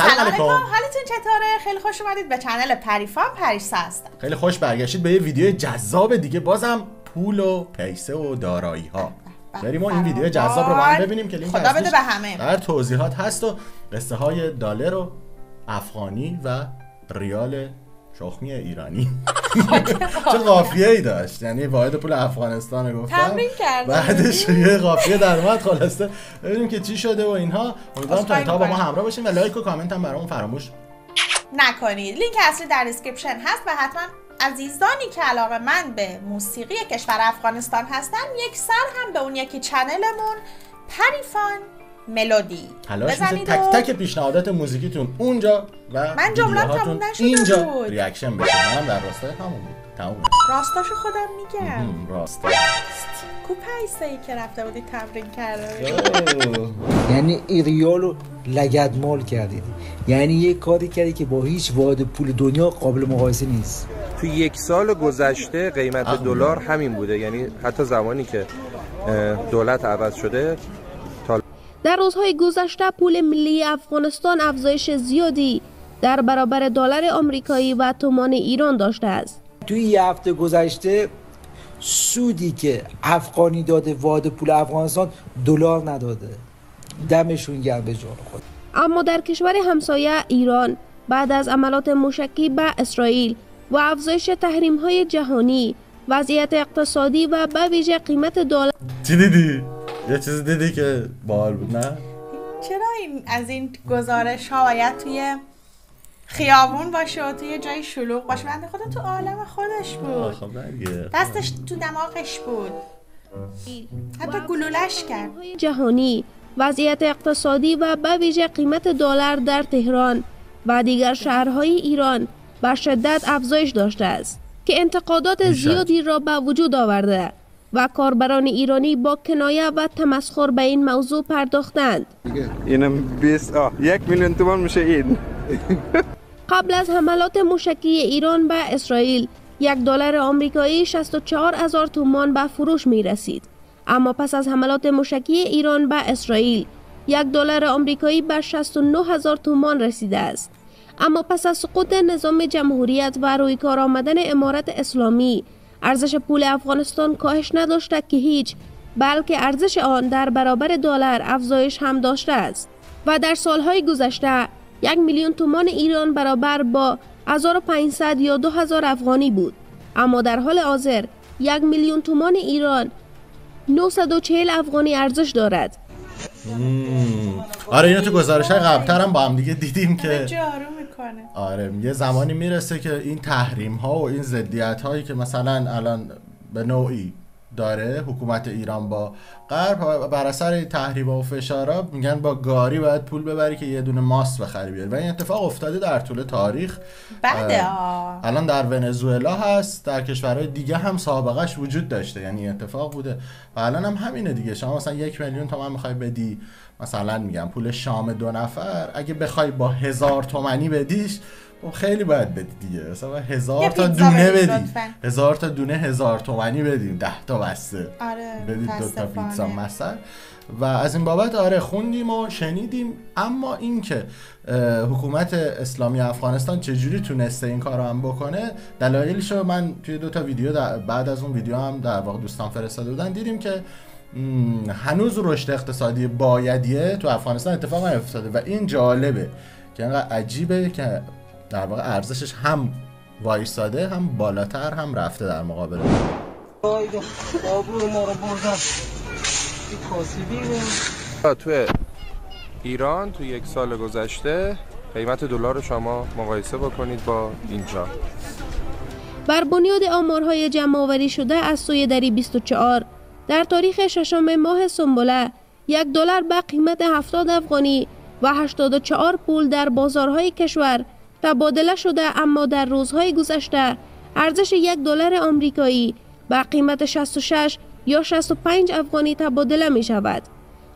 سلام علیکم. حالتون چطوره؟ خیلی خوش اومدید به چنل پریفان پریسا هستم. خیلی خوش برگشتید به یه ویدیو جذاب دیگه. بازم پول و پیسه و دارایی ها بریم ما این ویدیو جذاب رو با هم ببینیم که لینک خدا بده به همه. در توضیحات هست و قصه های دلار و افغانی و ریال شخمی ایرانی. چه قافیه ای داشت. یعنی واحد پول افغانستان گفتم. تمرین کرد بعدش یه قافیه در اومد خلاصه. ببینیم که چی شده و اینها. امیدوارم تا انتها با ما همراه باشین و لایک و کامنت هم برامون فراموش نکنید لینک اصلی در دیسکریپشن هست و حتما عزیزانی که علاقه من به موسیقی کشور افغانستان هستن یک سر هم به اون یکی چنلمون. پریفان. ملودی. حالاش تک تک پیشنهادات موزیکیتون. اونجا و من جمله تموم نشده اینجا. بود. ریاکشن بشه منم در راستای همون بود. تموم راستاشو خودم میگم. راستا کو ای که رفته بودی تمرین کرده یعنی ایریال رو لگد مال کردید یعنی یه کاری کردی که با هیچ واحد پول دنیا قابل مقایسه نیست. تو یک سال گذشته قیمت دلار همین بوده. یعنی حتی زمانی که دولت عوض شده در روزهای گذشته پول ملی افغانستان افزایش زیادی در برابر دلار آمریکایی و تومان ایران داشته است. توی یه هفته گذشته سودی که افغانی داده واحد پول افغانستان دلار نداده. دمشون گرم به جان خود. اما در کشور همسایه ایران بعد از عملات موشکی به اسرائیل و افزایش تحریم های جهانی وضعیت اقتصادی و به ویژه قیمت دلار چی دیدی؟ یه چیز دیدی که باحال بود نه؟ چرا این از این گزارش ها باید توی خیابون باشه و توی جای شلوغ باشه؟ بنده خدا تو عالم خودش بود. خب دستش تو دماغش بود. حتی گلولش کرد. جهانی وضعیت اقتصادی و به ویژه قیمت دلار در تهران و دیگر شهرهای ایران به شدت افزایش داشته است که انتقادات زیادی را به وجود آورده. و کاربران ایرانی با کنایه و تمسخر به این موضوع پرداختند. اینم 20 یک میلیون تومان میشه این. قبل از حملات موشکی ایران به اسرائیل یک دلار آمریکایی 64 هزار تومان به فروش می رسید اما پس از حملات موشکی ایران به اسرائیل یک دلار آمریکایی به 69 هزار تومان رسیده است. اما پس از سقوط نظام جمهوریت و روی کار آمدن امارت اسلامی ارزش پول افغانستان کاهش نداشته که هیچ بلکه ارزش آن در برابر دلار افزایش هم داشته است. و در سالهای گذشته یک میلیون تومان ایران برابر با 1500 یا 2000 افغانی بود. اما در حال حاضر یک میلیون تومان ایران 940 افغانی ارزش دارد. آره اینو تو گزارش های قبلتر هم با هم دیگه دیدیم که می‌کنه. آره یه زمانی می‌رسه که این تحریم ها و این زدیت هایی که مثلا الان به نوعی داره حکومت ایران با غرب. بر اثر تحریم و فشارا میگن با گاری باید پول ببری که یه دونه ماست بخری بیاری. و این اتفاق افتاده در طول تاریخ. بعد الان در ونزوئلا هست در کشورهای دیگه هم سابقش وجود داشته. یعنی اتفاق بوده. و الان هم همینه دیگه. شما مثلا یک میلیون تومن می‌خوای بدی مثلا میگم پول شام دو نفر. اگه بخوای با هزار تومنی بدیش خیلی باید بدی دیگه. مثلا هزار تا دونه بدی هزار تا دونه هزار تومنی بدیم ده تا بسته. آره بدید دو تا پیتزا مثلا. و از این بابت آره خوندیم و شنیدیم. اما اینکه حکومت اسلامی افغانستان چجوری تونسته این کار رو هم بکنه دلایلش رو من توی دو تا ویدیو بعد از اون ویدیو هم در واقع دوستان فرستاده بودن دیدیم که هنوز رشد اقتصادی بایدیه تو افغانستان اتفاق نیفتاده. و این جالبه که اینقدر عجیبه که در واقع ارزشش هم وایستاده هم بالاتر هم رفته در مقابل. تو ایران تو یک سال گذشته قیمت دلار شما مقایسه بکنید با اینجا. بر بنیاد آمارهای جمع آوری شده از سوی دری 24 در تاریخ ششم ماه سنبله یک دلار به قیمت 70 افغانی و 84 پول در بازارهای کشور تبادله شده اما در روزهای گذشته ارزش یک دلار آمریکایی به قیمت 66 یا 65 افغانی تبادله می شود.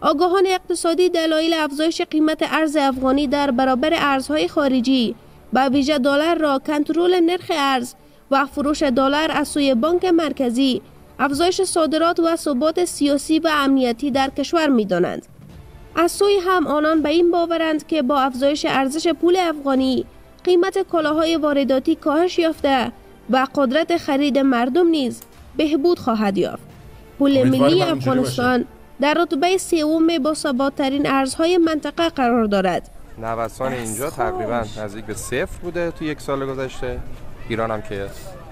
آگاهان اقتصادی دلایل افزایش قیمت ارز افغانی در برابر ارزهای خارجی به ویژه دلار را کنترل نرخ ارز و فروش دلار از سوی بانک مرکزی افزایش صادرات و ثبات سیاسی و امنیتی در کشور می دانند. از سوی هم آنان به این باورند که با افزایش ارزش پول افغانی قیمت کالاهای وارداتی کاهش یافته و قدرت خرید مردم نیز بهبود خواهد یافت. پول ملی افغانستان در رتبه سوم با ثباتترین ارزهای منطقه قرار دارد. نوسان اینجا تقریبا نزدیک به صفر بوده تو یک سال گذشته. ایران هم که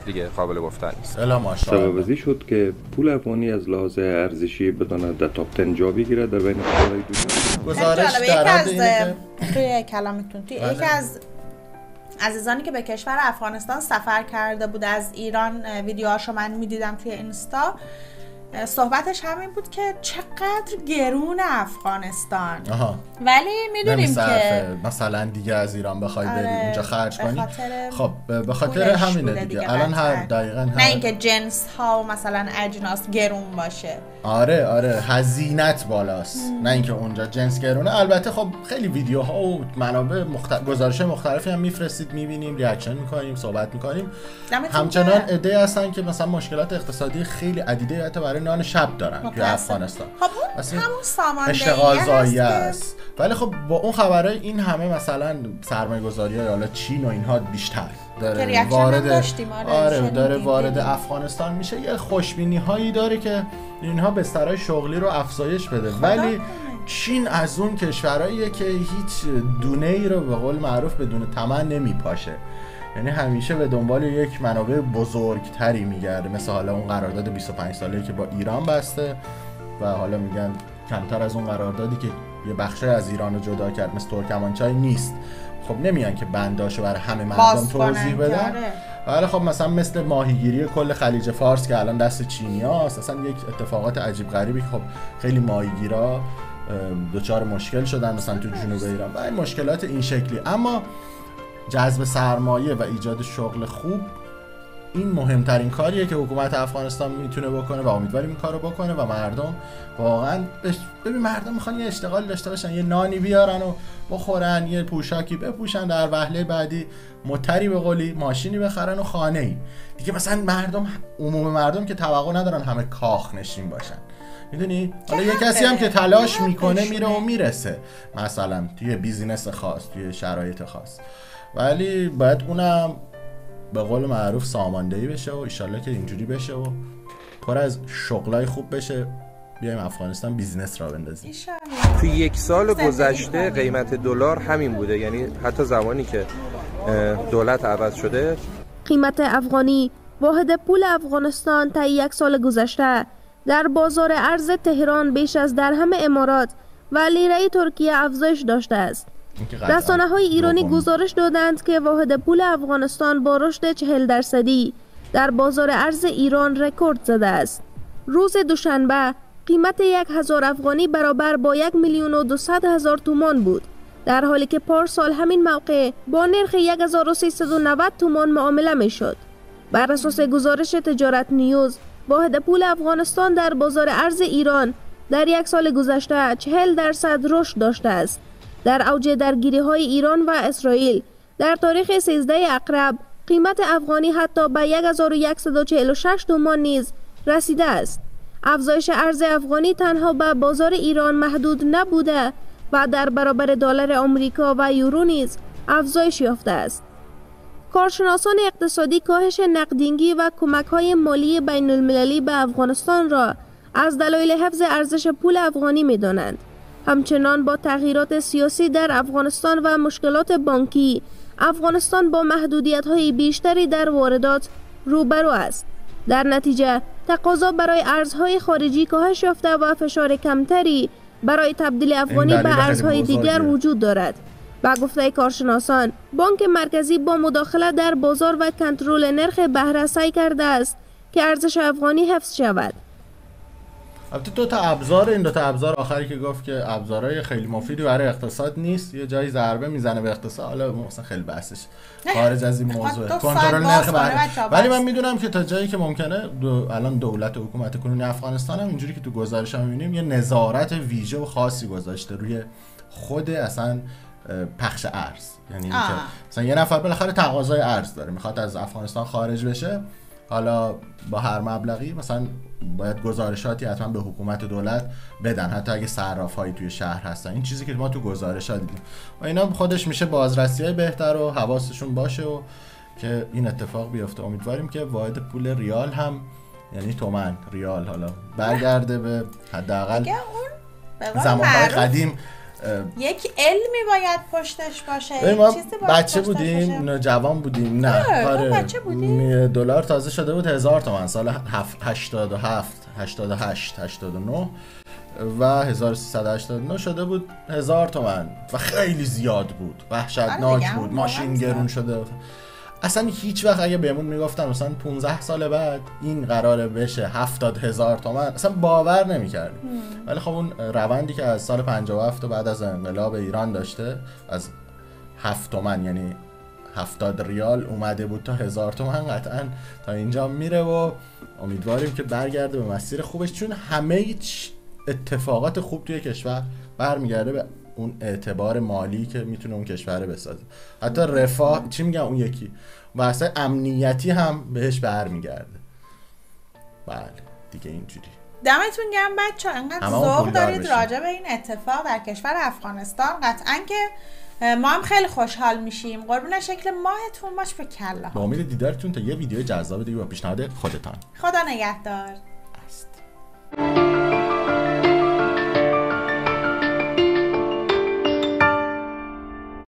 دیگه قابل گفتن نیست سبب شد که پول افغانی از لحاظ ارزشی بتونه در تاپ 10 جا بگیره در بین کشورهای دنیا. گزارش که توی کلامتون توی بله. یکی از عزیزانی که به کشور افغانستان سفر کرده بود. از ایران ویدیوهاشو من می‌دیدم توی اینستا. صحبتش همین بود که چقدر گرون افغانستان. آها. ولی می‌دونیم که نمیصرفه مثلا دیگه از ایران بخوای بری آره، اونجا خرج کنی؟ خب به خاطر همینه دیگه. دیگه الان هر. دقیقا نه هر اینکه جنس ها و مثلا اجناس گرون باشه. آره آره هزینت بالاست. نه اینکه اونجا جنس گرونه. البته خب خیلی ویدیوها و منابع مختلف گزارش مختلفی هم میفرستید می‌بینیم reaction می‌کنیم صحبت می‌کنیم. همچنان. عده هستن که مثلا مشکلات اقتصادی خیلی عدیده حتی برای نان شب دارن توی. افغانستان خب اون همون ساماندهی که- است ولی خب با اون خبرهای این همه مثلا سرمایه گذاری های حالا چین و اینها بیشتر داره وارد آره، آره داره وارد. افغانستان میشه یه خوشبینی هایی داره که اینها بسترهای شغلی رو افزایش بده ولی. چین از اون کشورهاییه که هیچ دونه ای رو به قول معروف بدون تمن نمیپاشه یعنی همیشه به دنبال یک منابع بزرگتری میگرده. مثل حالا اون قرارداد 25 ساله که با ایران بسته و حالا میگن کمتر از اون قراردادی که یه بخشی از ایران رو جدا کرد مثل ترکمانچای نیست. خب نمیان که بنداشو برای همه مردم توضیح بدن. آره. ولی خب مثلا مثل ماهیگیری کل خلیج فارس که الان دست چینی هاست اصلا یک اتفاقات عجیب غریبی خب خیلی ماهیگیرا اه، دچار مشکل شدن مثلا تو جنوب ایران. و این مشکلات این شکلی. اما جذب سرمایه و ایجاد شغل خوب این مهمترین کاریه که حکومت افغانستان می‌تونه بکنه و امیدواریم این کارو بکنه و مردم واقعا بش- ببین مردم می‌خوان یه اشتغال داشته باشن یه نانی بیارن و بخورن یه پوشاکی بپوشن در وهله بعدی متری به قولی ماشینی بخرن و خانه ای دیگه مثلا مردم عموم مردم که توقع ندارن همه کاخ نشین باشن. می‌دونی؟ حالا یه. کسی هم که تلاش. می‌کنه میره و می‌رسه. مثلا توی بیزینس خاص توی شرایط خاص. ولی باید اونم به قول معروف ساماندهی بشه و ایشالله که اینجوری بشه و پر از شغلای خوب بشه بیایم افغانستان business را بندازیم. تو یک سال گذشته. قیمت دلار همین بوده یعنی حتی زمانی که دولت عوض شده قیمت افغانی واحد پول افغانستان تا یک سال گذشته در بازار ارز تهران بیش از در همه امارات و لیره ترکیه افزایش داشته است. رسانه های ایرانی. گزارش دادند که واحد پول افغانستان با رشد چهل درصدی در بازار ارز ایران رکورد زده است. روز دوشنبه قیمت یک هزار افغانی برابر با یک میلیون و دوصد هزار تومان بود. در حالی که پارسال همین موقع با نرخ 1390 تومان معامله می شد. بر اساس گزارش تجارت نیوز واحد پول افغانستان در بازار ارز ایران در یک سال گذشته 40 درصد رشد داشته است. در اوج درگیری های ایران و اسرائیل در تاریخ 13 اقرب قیمت افغانی حتی به 1146 تومان نیز رسیده است. افزایش ارز افغانی تنها به بازار ایران محدود نبوده و در برابر دلار آمریکا و یورو نیز افزایش یافته است. کارشناسان اقتصادی کاهش نقدینگی و کمک های مالی بین المللی به افغانستان را از دلایل حفظ ارزش پول افغانی می دانند. همچنان با تغییرات سیاسی در افغانستان و مشکلات بانکی افغانستان با محدودیت های بیشتری در واردات روبرو است. در نتیجه تقاضا برای ارزهای خارجی کاهش یافته و فشار کمتری برای تبدیل افغانی به ارزهای دیگر. وجود دارد. با گفته کارشناسان بانک مرکزی با مداخله در بازار و کنترل نرخ بهره سعی کرده است که ارزش افغانی حفظ شود البته دو تا ابزار این دو تا ابزار آخری که گفت که ابزارهای خیلی مفیدی برای اقتصاد نیست یه جایی ضربه می‌زنه به اقتصاد. حالا مثلا خیلی بحثش خارج از این موضوع. کنترل نرخ ولی. من می‌دونم که تا جایی که ممکنه دو الان دولت و حکومت کنونی افغانستان هم اینجوری که تو گزارش هم می‌بینیم یه نظارت ویژه و خاصی گذاشته روی خود اصلا پخش ارز. یعنی. مثلا یه نفر بالاخره تقاضای ارز داره. می‌خواد از افغانستان خارج بشه. حالا با هر مبلغی مثلا باید گزارشاتی حتما به حکومت دولت بدن. حتی اگه صراف هایی توی شهر هستن. این چیزی که ما تو گزارشات دیدیم. و اینا خودش میشه بازرسی های بهتر و حواسشون باشه و که این اتفاق بیفته. امیدواریم که واحد پول ریال هم یعنی تومن ریال حالا برگرده به حداقل معروف قدیم. یک علمی باید پشتش باشه ما چیزی باید بچه پشتش بودیم باشه. جوان بودیم نه. آره، آره. بچه بودیم. دلار تازه شده بود هزار تومن سال هفت- 87 88 89 و 1389 شده بود هزار تومن و خیلی زیاد بود. آره وحشتناک بود. ماشین گرون شده. اصلا هیچ وقت اگه بهمون می‌گفتن مثلا 15 سال بعد این قراره بشه 70 هزار تومن اصلا باور نمی‌کردیم. ولی خب اون روندی که از سال 57 و بعد از انقلاب ایران داشته از 7 تومن یعنی 70 ریال اومده بود تا هزار تومن قطعا تا اینجا میره و امیدواریم که برگرده به مسیر خوبش چون همه اتفاقات خوب توی کشور برمیگرده به اون اعتبار مالی که می‌تونه اون کشور بسازه. حتی رفاه چی میگم اون یکی؟ و اصلا امنیتی هم بهش برمیگرده. بله دیگه اینجوری. دمتون گرم بچه انقدر ذوق دارید. راجع به این اتفاق در کشور افغانستان. قطعا که ما هم خیلی خوشحال میشیم. قربون شکل ماهتون باش به کله. با امید دیدارتون تا یه ویدیو جذاب دیگه با پیشنهاد خودتان. خدا نگهدار. است.